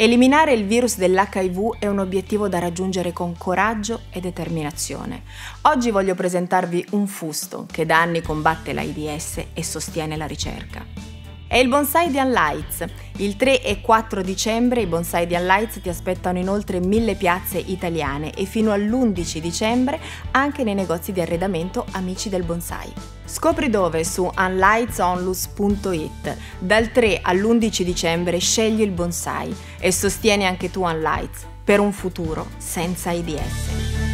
Eliminare il virus dell'HIV è un obiettivo da raggiungere con coraggio e determinazione. Oggi voglio presentarvi un fusto che da anni combatte l'AIDS e sostiene la ricerca. È il bonsai di Unlights. Il 3 e 4 dicembre i bonsai di Unlights ti aspettano in oltre mille piazze italiane e fino all'11 dicembre anche nei negozi di arredamento Amici del Bonsai. Scopri dove su unlightsonlus.it. Dal 3 all'11 dicembre scegli il bonsai e sostieni anche tu Unlights per un futuro senza IDS.